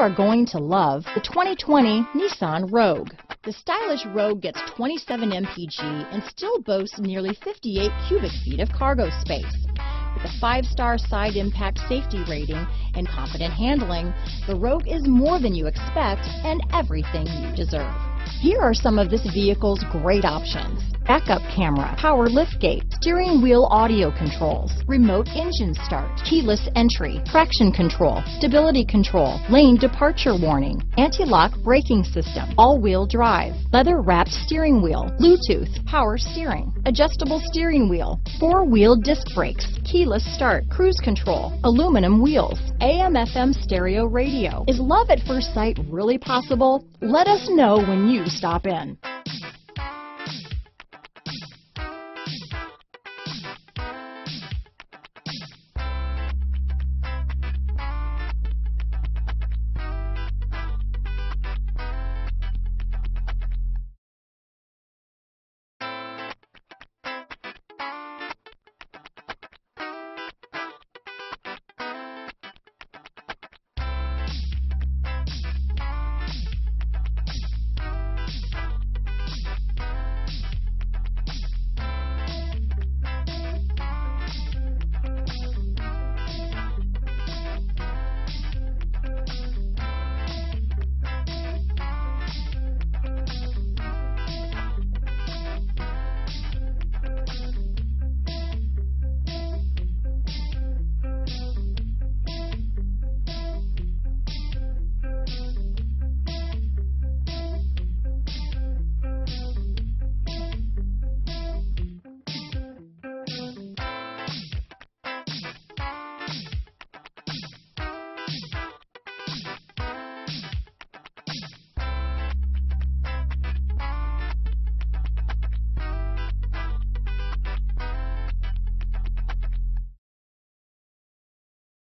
are going to love the 2020 Nissan Rogue. The stylish Rogue gets 27 mpg and still boasts nearly 58 cubic feet of cargo space. With a five-star side impact safety rating and competent handling, the Rogue is more than you expect and everything you deserve. Here are some of this vehicle's great options. Backup camera, power liftgate, steering wheel audio controls, remote engine start, keyless entry, traction control, stability control, lane departure warning, anti-lock braking system, all-wheel drive, leather wrapped steering wheel, Bluetooth, power steering, adjustable steering wheel, four-wheel disc brakes, keyless start, cruise control, aluminum wheels, AM FM stereo radio. Is love at first sight really possible? Let us know when you stop in.